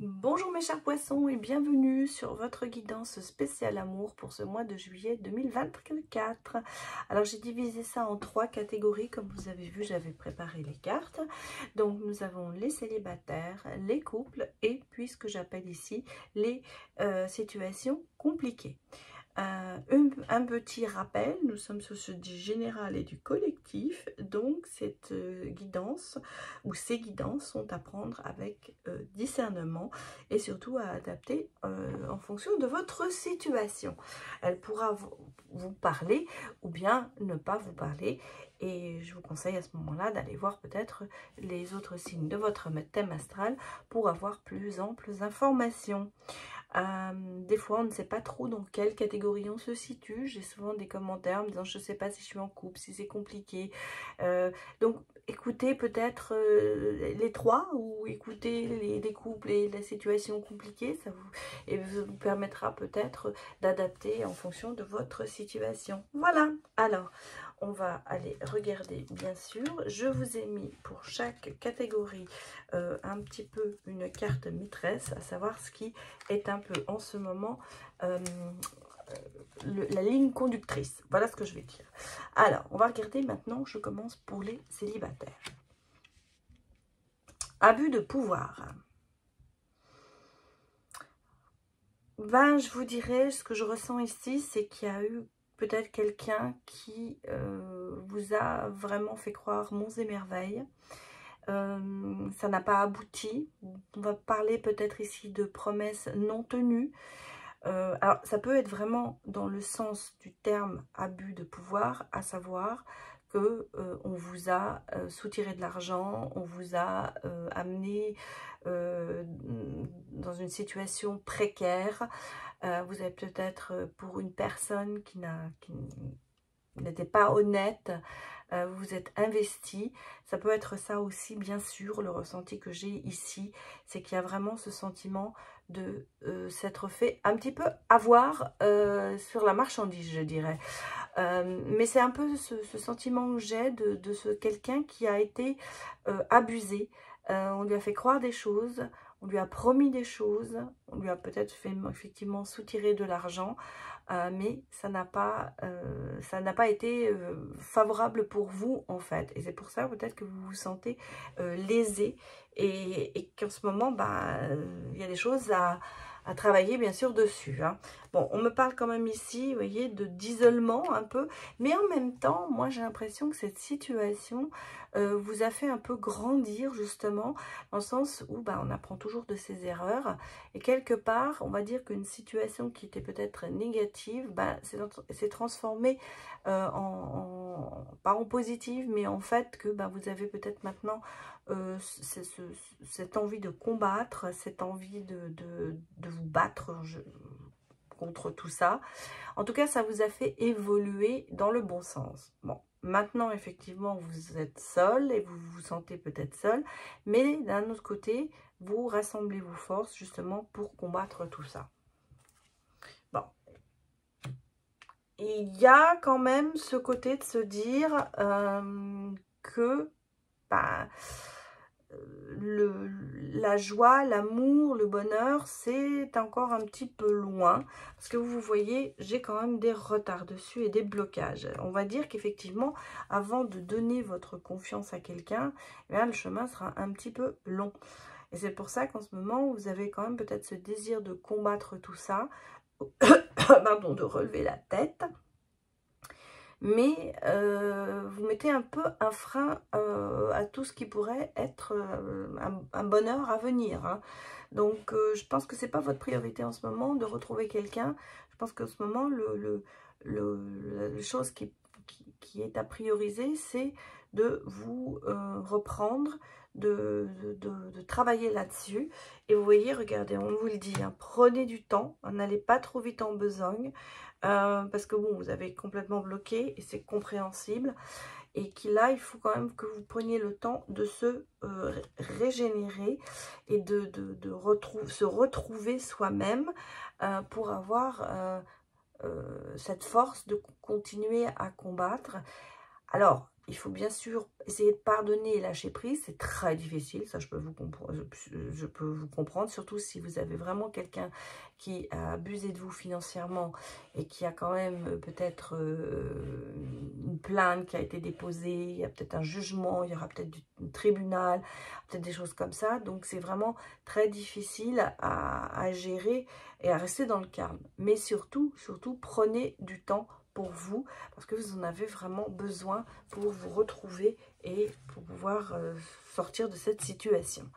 Bonjour mes chers poissons et bienvenue sur votre guidance spéciale amour pour ce mois de juillet 2024. Alors j'ai divisé ça en trois catégories comme vous avez vu j'avais préparé les cartes. Donc nous avons les célibataires, les couples et puis ce que j'appelle ici les euh, situations compliquées. Euh, un, petit rappel, nous sommes sur ce du général et du collectif, donc cette euh, guidance ou ces guidances sont à prendre avec euh, discernement et surtout à adapter en fonction de votre situation. Elle pourra vous, parler ou bien ne pas vous parler et je vous conseille à ce moment-là d'aller voir peut-être les autres signes de votre thème astral pour avoir plus amples informations. Euh, des fois, on ne sait pas trop dans quelle catégorie on se situe. J'ai souvent des commentaires me disant je ne sais pas si je suis en couple, si c'est compliqué. Euh, écoutez peut-être euh, les trois ou écoutez les, couples et la situation compliquée. Ça vous, et ça vous permettra peut-être d'adapter en fonction de votre situation. Voilà. Alors, on va aller regarder bien sûr. Je vous ai mis pour chaque catégorie euh, un petit peu une carte maîtresse, à savoir ce qui est un peu en ce moment euh, la ligne conductrice. Voilà ce que je vais dire. Alors, on va regarder maintenant, je commence pour les célibataires. Abus de pouvoir. Ben, je vous dirais, ce que je ressens ici, c'est qu'il y a eu peut-être quelqu'un qui euh, vous a vraiment fait croire monts et merveilles. Euh, ça n'a pas abouti. On va parler peut-être ici de promesses non tenues. Euh, alors, ça peut être vraiment dans le sens du terme abus de pouvoir, à savoir que on vous a soutiré de l'argent, on vous a amené dans une situation précaire, euh, vous êtes peut-être euh, pour une personne qui n'était pas honnête, euh, vous êtes investi. Ça peut être ça aussi, bien sûr, le ressenti que j'ai ici, c'est qu'il y a vraiment ce sentiment de s'être fait un petit peu avoir sur la marchandise, je dirais. mais c'est un peu ce, sentiment que j'ai de, de, ce quelqu'un qui a été abusé. on lui a fait croire des choses, on lui a promis des choses, on lui a peut-être fait effectivement soutirer de l'argent, euh, mais ça n'a pas, euh, ça n'a pas été euh, favorable pour vous en fait. Et c'est pour ça peut-être que vous vous sentez lésé et, qu'en ce moment, bah, il y a des choses à, à travailler bien sûr dessus. Hein. Bon, on me parle quand même ici, vous voyez, de d'isolement un peu, mais en même temps, moi j'ai l'impression que cette situation euh, vous a fait un peu grandir justement, dans le sens où bah, on apprend toujours de ses erreurs, et quelque part, on va dire qu'une situation qui était peut-être négative, bah, s'est transformée euh, pas en positive, mais en fait que bah, vous avez peut-être maintenant euh, cette envie de combattre, cette envie de, de, vous battre contre tout ça. En tout cas, ça vous a fait évoluer dans le bon sens. Bon, maintenant, effectivement, vous êtes seul et vous vous sentez peut-être seul, mais d'un autre côté, vous rassemblez vos forces justement pour combattre tout ça. Bon. Il y a quand même ce côté de se dire euh, que... Bah, le, la joie, l'amour, le bonheur, c'est encore un petit peu loin. Parce que vous voyez, j'ai quand même des retards dessus et des blocages. On va dire qu'effectivement, avant de donner votre confiance à quelqu'un, eh le chemin sera un petit peu long. Et c'est pour ça qu'en ce moment, vous avez quand même peut-être ce désir de combattre tout ça, pardon, de relever la tête mais euh, vous mettez un peu un frein euh, à tout ce qui pourrait être euh, un, bonheur à venir. Hein. Donc, je pense que ce n'est pas votre priorité en ce moment de retrouver quelqu'un. Je pense qu'en ce moment, le, la chose qui, est à prioriser, c'est de vous reprendre, de, travailler là-dessus. Et vous voyez, regardez, on vous le dit, hein, prenez du temps, n'allez pas trop vite en besogne. Euh, parce que bon, vous avez complètement bloqué et c'est compréhensible. Et qu'il là, il faut quand même que vous preniez le temps de se euh, régénérer et de, de, se retrouver soi-même euh, pour avoir cette force de continuer à combattre. Alors, il faut bien sûr essayer de pardonner et lâcher prise. C'est très difficile, ça je peux, vous je peux vous comprendre. Surtout si vous avez vraiment quelqu'un qui a abusé de vous financièrement et qui a quand même euh, peut-être euh, une plainte qui a été déposée. Il y a peut-être un jugement, il y aura peut-être du tribunal, peut-être des choses comme ça. Donc c'est vraiment très difficile à, à gérer et à rester dans le calme. Mais surtout, surtout, prenez du temps pour vous, parce que vous en avez vraiment besoin pour vous retrouver et pour pouvoir euh, sortir de cette situation.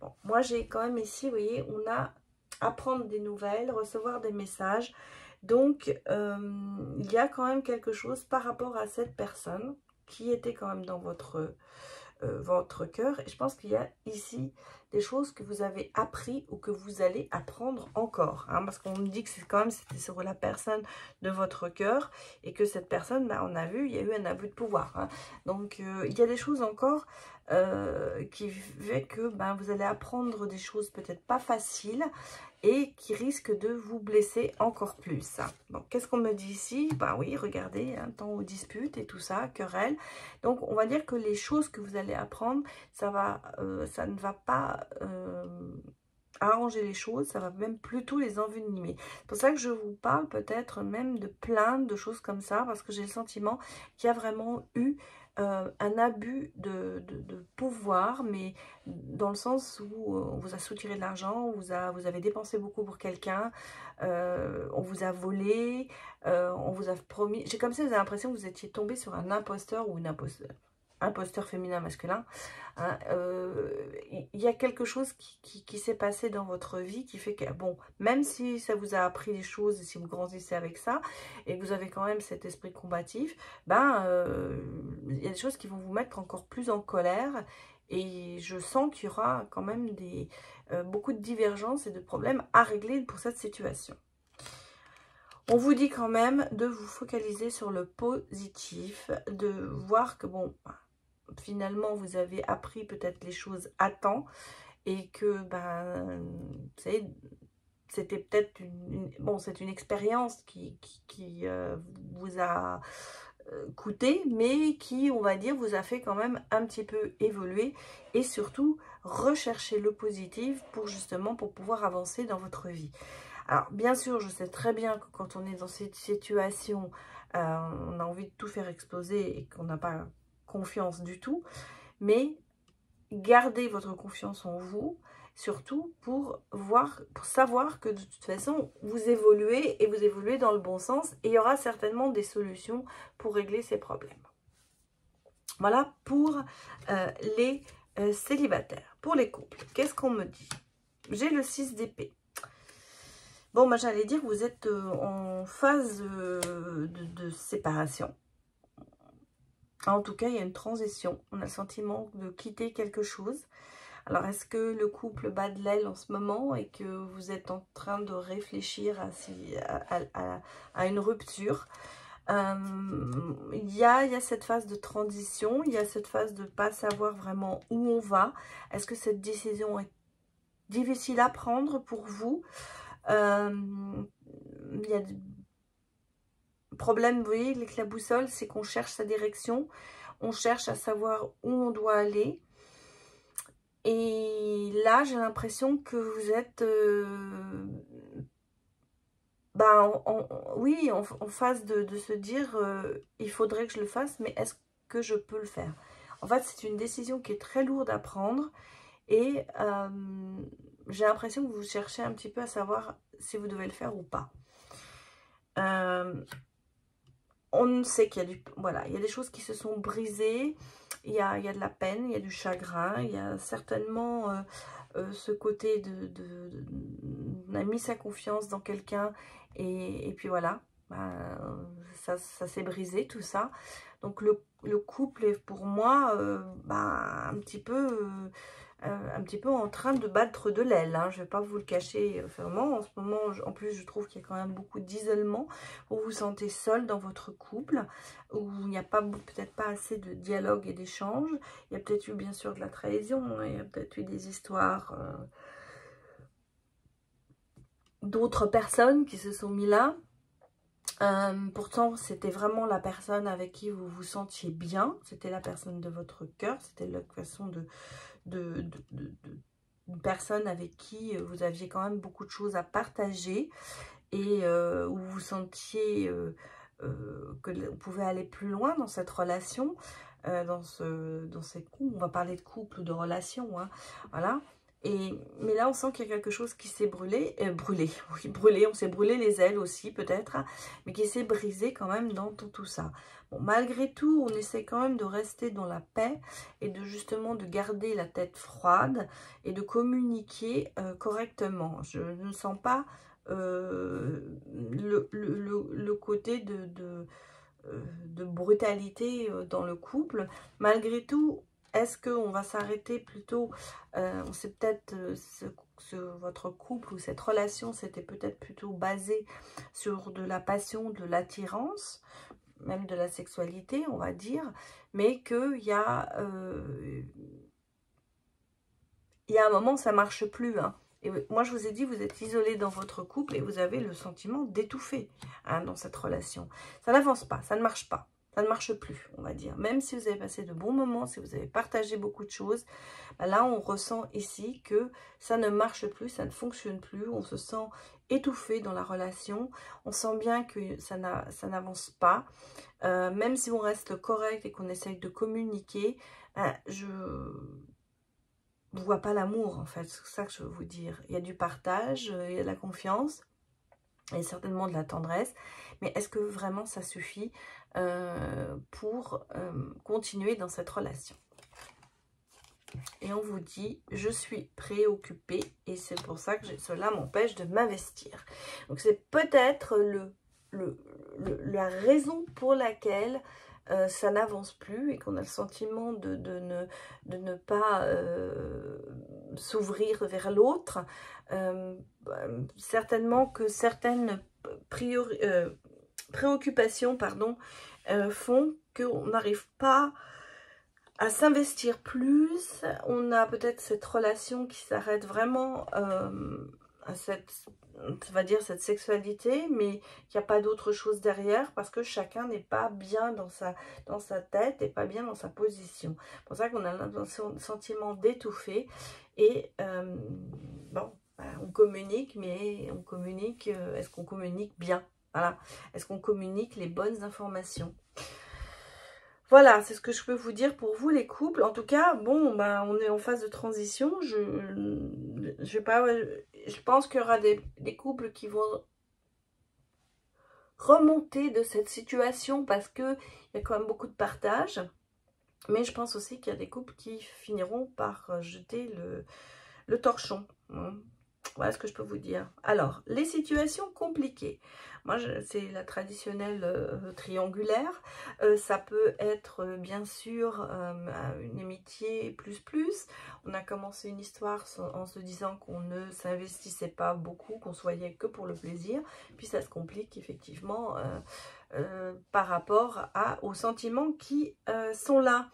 Bon, moi j'ai quand même ici, vous voyez, on a apprendre des nouvelles, recevoir des messages. Donc, euh, il y a quand même quelque chose par rapport à cette personne qui était quand même dans votre, euh, votre cœur. Et je pense qu'il y a ici des choses que vous avez appris ou que vous allez apprendre encore. Hein, parce qu'on me dit que c'est quand même sur la personne de votre cœur et que cette personne, ben, on a vu, il y a eu un abus de pouvoir. Hein. Donc, euh, il y a des choses encore euh, qui fait que ben, vous allez apprendre des choses peut-être pas faciles et qui risquent de vous blesser encore plus. Bon, qu'est-ce qu'on me dit ici? Ben oui, regardez, un hein, temps aux disputes et tout ça, querelle. Donc, on va dire que les choses que vous allez apprendre, ça, va, euh, ça ne va pas euh, arranger les choses, ça va même plutôt les envenimer. C'est pour ça que je vous parle peut-être même de plein de choses comme ça, parce que j'ai le sentiment qu'il y a vraiment eu euh, un abus de, pouvoir, mais dans le sens où euh, on vous a soutiré de l'argent, vous, avez dépensé beaucoup pour quelqu'un, on vous a volé, on vous a promis... J'ai comme ça, l'impression que vous étiez tombé sur un imposteur ou une imposteur imposteur féminin masculin, hein, euh, il y a quelque chose qui, s'est passé dans votre vie qui fait que, bon, même si ça vous a appris des choses et si vous grandissez avec ça, et que vous avez quand même cet esprit combatif, ben, euh, il y a des choses qui vont vous mettre encore plus en colère et je sens qu'il y aura quand même des, euh, beaucoup de divergences et de problèmes à régler pour cette situation. On vous dit quand même de vous focaliser sur le positif, de voir que, bon, finalement vous avez appris peut-être les choses à temps et que ben c'était peut-être une, bon c'est une expérience qui, qui, euh, vous a euh, coûté mais qui on va dire vous a fait quand même un petit peu évoluer et surtout rechercher le positif pour justement pour pouvoir avancer dans votre vie. Alors bien sûr je sais très bien que quand on est dans cette situation euh, on a envie de tout faire exploser et qu'on n'a pas confiance du tout, mais gardez votre confiance en vous, surtout pour voir, pour savoir que de toute façon, vous évoluez et vous évoluez dans le bon sens et il y aura certainement des solutions pour régler ces problèmes. Voilà pour euh, les euh, célibataires. Pour les couples, qu'est-ce qu'on me dit? J'ai le 6 d'épée. Bon, bah, j'allais dire, vous êtes euh, en phase de séparation. En tout cas, il y a une transition. On a le sentiment de quitter quelque chose. Alors, est-ce que le couple bat de l'aile en ce moment et que vous êtes en train de réfléchir à, une rupture? Euh, il, y a, cette phase de transition, il y a cette phase de ne pas savoir vraiment où on va. Est-ce que cette décision est difficile à prendre pour vous? Euh, Il y a problème, vous voyez, avec la boussole, c'est qu'on cherche sa direction, on cherche à savoir où on doit aller. Et là, j'ai l'impression que vous êtes, bah, oui, en, phase de, se dire, euh, il faudrait que je le fasse, mais est-ce que je peux le faire? En fait, c'est une décision qui est très lourde à prendre et euh, j'ai l'impression que vous cherchez un petit peu à savoir si vous devez le faire ou pas on sait qu'il y a du voilà il y a des choses qui se sont brisées il y a, il y a de la peine il y a du chagrin il y a certainement euh, euh, ce côté de, on a mis sa confiance dans quelqu'un et, puis voilà ben, ça, s'est brisé tout ça. Donc le, couple est pour moi ben, un petit peu un petit peu en train de battre de l'aile. Hein. Je ne vais pas vous le cacher euh, vraiment. En ce moment, en plus, je trouve qu'il y a quand même beaucoup d'isolement. Vous vous sentez seul dans votre couple, où il n'y a pas peut-être pas assez de dialogue et d'échange. Il y a peut-être eu bien sûr de la trahison, il y a peut-être eu des histoires euh, d'autres personnes qui se sont mis là. Euh, pourtant, c'était vraiment la personne avec qui vous vous sentiez bien. C'était la personne de votre cœur. C'était la façon de, de, de, une avec qui vous aviez quand même beaucoup de choses à partager et euh, où vous sentiez euh, que vous pouvez aller plus loin dans cette relation, dans, ce, dans. On va parler de couple ou de relation. Hein, voilà mais là, on sent qu'il y a quelque chose qui s'est brûlé, euh, brûlé, oui, brûlé, on s'est brûlé les ailes aussi peut-être, mais qui s'est brisé quand même dans tout, ça. Malgré tout, on essaie quand même de rester dans la paix et de justement de garder la tête froide et de communiquer euh, correctement. Je ne sens pas euh, le, côté de brutalité dans le couple. Malgré tout, est-ce qu'on va s'arrêter plutôt, euh, on sait peut-être euh, votre couple ou cette relation, c'était peut-être plutôt basé sur de la passion, de l'attirance, même de la sexualité, on va dire, mais qu'il y a... Euh, il y a un moment ça marche plus. Hein. Et moi, je vous ai dit, vous êtes isolé dans votre couple et vous avez le sentiment d'étouffer hein, dans cette relation. Ça n'avance pas, ça ne marche pas ça ne marche plus, on va dire. Même si vous avez passé de bons moments, si vous avez partagé beaucoup de choses, bah là, on ressent ici que ça ne marche plus, ça ne fonctionne plus. On se sent étouffé dans la relation. On sent bien que ça n'avance pas. Euh, même si on reste correct et qu'on essaye de communiquer, bah, je ne vois pas l'amour, en fait. C'est ça que je veux vous dire. Il y a du partage, il y a de la confiance, et certainement de la tendresse. Mais est-ce que vraiment ça suffit euh, pour euh, continuer dans cette relation? Et on vous dit, je suis préoccupée et c'est pour ça que cela m'empêche de m'investir. Donc c'est peut-être le, la raison pour laquelle euh, ça n'avance plus et qu'on a le sentiment de, ne, de ne, pas s'ouvrir vers l'autre. certainement que certaines priorités préoccupations pardon, euh, font qu'on n'arrive pas à s'investir plus. On a peut-être cette relation qui s'arrête vraiment euh, cette, on va dire, cette sexualité, mais il n'y a pas d'autre chose derrière parce que chacun n'est pas bien dans sa, dans sa tête et pas bien dans sa position. C'est pour ça qu'on a le sentiment d'étouffer et euh, bon, bah, on communique, mais on communique, est-ce qu'on communique bien? Voilà. Est-ce qu'on communique les bonnes informations? Voilà, c'est ce que je peux vous dire pour vous les couples. En tout cas, bon, ben, on est en phase de transition. Je, je pense qu'il y aura des, couples qui vont remonter de cette situation parce qu'il y a quand même beaucoup de partage. Mais je pense aussi qu'il y a des couples qui finiront par jeter le, le torchon. Hein. Voilà ce que je peux vous dire. Alors, les situations compliquées. Moi, c'est la traditionnelle euh, triangulaire. Euh, ça peut être, euh, bien sûr, une amitié plus plus. On a commencé une histoire en se disant qu'on ne s'investissait pas beaucoup, qu'on soyait que pour le plaisir. Puis ça se complique, effectivement, par rapport à, aux sentiments qui sont là.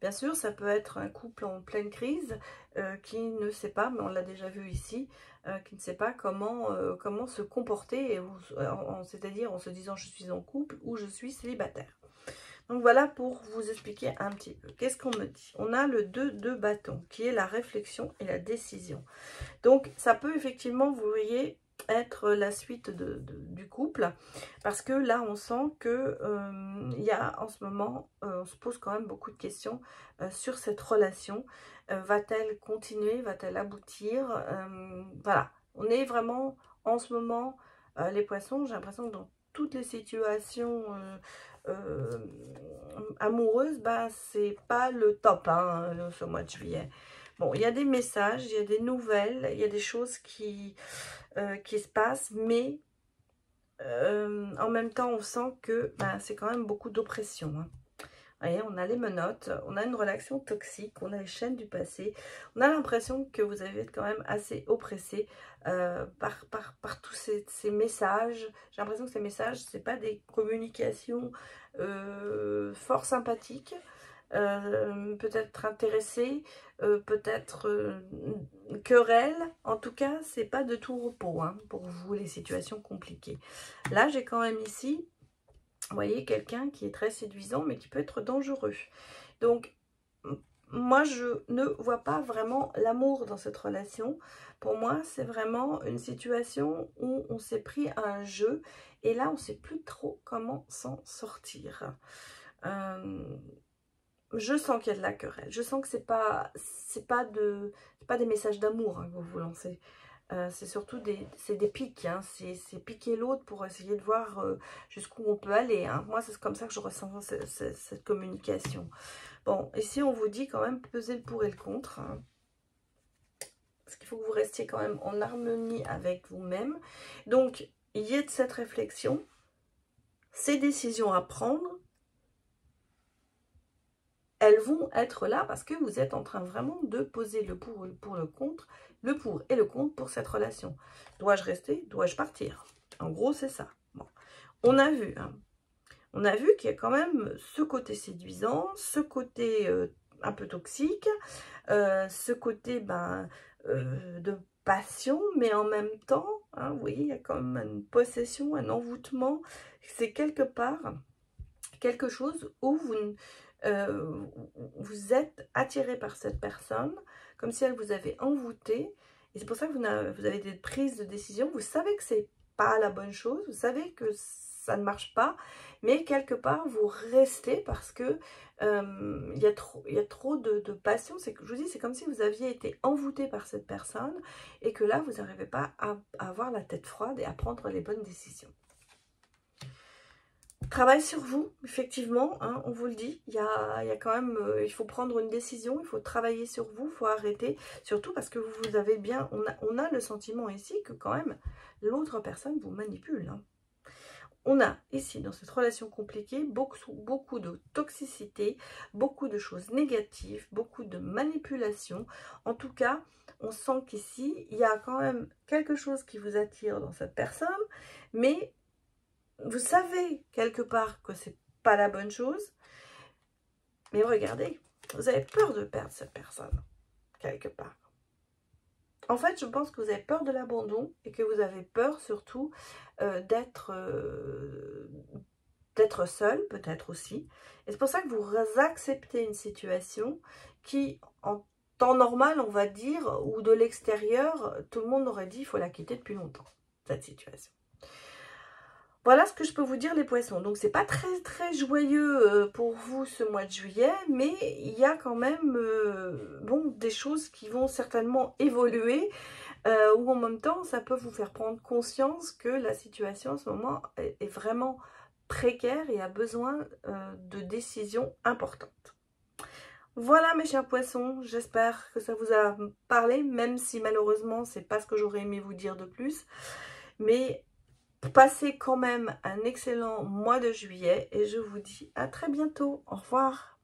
Bien sûr, ça peut être un couple en pleine crise qui ne sait pas, mais on l'a déjà vu ici, euh, qui ne sait pas comment, euh, comment se comporter, c'est-à-dire en se disant je suis en couple ou je suis célibataire. Donc voilà pour vous expliquer un petit peu. Qu'est-ce qu'on me dit? On a le 2 de bâton qui est la réflexion et la décision. Donc ça peut effectivement, vous voyez, être la suite du couple parce que là on sent que euh, il y a en ce moment on se pose quand même beaucoup de questions sur cette relation euh, va-t-elle continuer Va-t-elle aboutir euh, Voilà, on est vraiment en ce moment, euh, les poissons, j'ai l'impression que dans toutes les situations amoureuses, bah, c'est pas le top hein, ce mois de juillet. Bon, il y a des messages, il y a des nouvelles, il y a des choses qui, qui se passent, mais en même temps, on sent que bah, c'est quand même beaucoup d'oppression. Hein on a les menottes, on a une relation toxique, on a les chaînes du passé. On a l'impression que vous avez quand même assez oppressé euh, par, tous ces, messages. J'ai l'impression que ces messages, ce pas des communications euh, fort sympathiques. peut-être intéressé, peut-être querelle. En tout cas, c'est pas de tout repos hein, pour vous, les situations compliquées. Là, j'ai quand même ici, vous voyez, quelqu'un qui est très séduisant, mais qui peut être dangereux. Donc, moi, je ne vois pas vraiment l'amour dans cette relation. Pour moi, c'est vraiment une situation où on s'est pris à un jeu et là, on ne sait plus trop comment s'en sortir. Euh, je sens qu'il y a de la querelle. Je sens que c'est pas, c'est pas de, pas des messages d'amour hein, que vous vous lancez. Euh, c'est surtout des, des pics, hein. c'est piquer l'autre pour essayer de voir euh, jusqu'où on peut aller. Hein. Moi, c'est comme ça que je ressens cette communication. Bon, ici, on vous dit quand même peser le pour et le contre. Hein. Parce qu'il faut que vous restiez quand même en harmonie avec vous-même. Donc, il y a de cette réflexion, ces décisions à prendre, elles vont être là parce que vous êtes en train vraiment de poser le pour, pour le contre, le pour et le contre pour cette relation. Dois-je rester? Dois-je partir? En gros, c'est ça. On a vu, hein, on a vu qu'il y a quand même ce côté séduisant, ce côté euh, un peu toxique, euh, ce côté ben, euh, de passion, mais en même temps, hein, voyez, il y a quand même une possession, un envoûtement. C'est quelque part quelque chose où vous, vous êtes attiré par cette personne, comme si elle vous avait envoûté. Et c'est pour ça que vous avez des prises de décision. Vous savez que c'est pas la bonne chose, vous savez que ça ne marche pas, mais quelque part vous restez parce que euh, il y a trop, de, passion. Je vous dis, c'est comme si vous aviez été envoûté par cette personne et que là vous n'arrivez pas à, avoir la tête froide et à prendre les bonnes décisions. Travail sur vous, effectivement, hein, on vous le dit, il y a, quand même, euh, il faut prendre une décision, il faut travailler sur vous, il faut arrêter, surtout parce que vous avez bien, on a, on a le sentiment ici que quand même l'autre personne vous manipule. Hein on a ici, dans cette relation compliquée, beaucoup, beaucoup de toxicité, beaucoup de choses négatives, beaucoup de manipulation. En tout cas, on sent qu'ici, il y a quand même quelque chose qui vous attire dans cette personne, mais vous savez quelque part que c'est pas la bonne chose. Mais regardez, vous avez peur de perdre cette personne, quelque part. En fait, je pense que vous avez peur de l'abandon et que vous avez peur surtout euh, euh, d'être seul, peut-être aussi. Et c'est pour ça que vous acceptez une situation qui, en temps normal, on va dire, ou de l'extérieur, tout le monde aurait dit qu'il faut la quitter depuis longtemps, cette situation. Voilà ce que je peux vous dire les poissons. Donc c'est pas très très joyeux euh, pour vous ce mois de juillet, mais il y a quand même euh, bon, des choses qui vont certainement évoluer, euh, ou en même temps ça peut vous faire prendre conscience que la situation en ce moment est, vraiment précaire et a besoin de décisions importantes. Voilà mes chers poissons, j'espère que ça vous a parlé, même si malheureusement c'est pas ce que j'aurais aimé vous dire de plus. Mais Passez quand même un excellent mois de juillet et je vous dis à très bientôt. Au revoir.